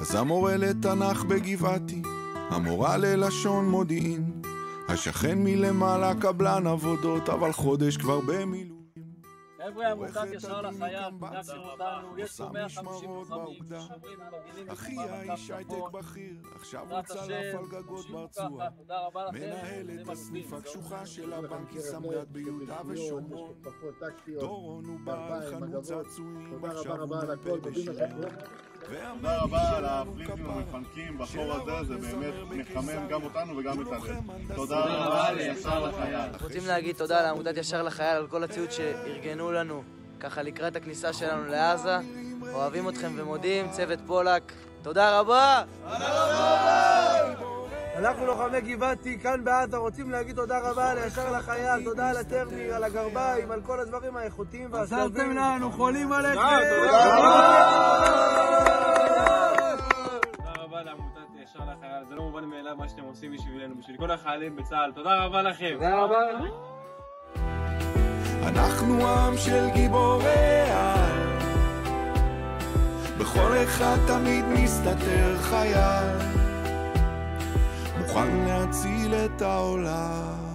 אז המורה לתנ"ך בגבעתי, המורה ללשון מודיעין, השכן מלמעלה קבלן עבודות, אבל חודש כבר במילואים. חבר'ה, עמותת ישר לחייל, קמב"ץ, תדאגתם אותנו, יש פה עושה 150 משמרות לוחמים באוגדה. ששומרים ומגינים אחי האיש הייטק. בכיר, עכשיו הוא צלף על גגות ברצועה. מנהלת הסניף. הקשוחה של הבנק סמג"ד נט, ביהודה ושומרון. דורון הוא בעל חנות. צעצועים, עכשיו הוא מ"פ. לכם. תודה רבה על הפליפים המפנקים בחור הזה, זה באמת מחמם גם אותנו וגם את הלב. תודה רבה לישר לחייל. רוצים להגיד תודה לעמותת ישר לחייל על כל הציוד שארגנו לנו ככה לקראת הכניסה שלנו לעזה. אוהבים אתכם ומודים, צוות פולק. תודה רבה! אנחנו לוחמי גבעתי, כאן בעזה, רוצים להגיד תודה רבה לישר לחייל, תודה על הטרמי, על הגרביים, על כל הדברים האיכותיים והשלבים. לנו, חולים עליכם! ישר לחייל, זה לא מובן מאליו מה שאתם עושים בשבילנו, בשביל כל החיילים בצה"ל, תודה רבה לכם. תודה רבה. אנחנו עם של גיבורי על, בכל אחד תמיד מסתתר חייל, מוכן להציל את העולם.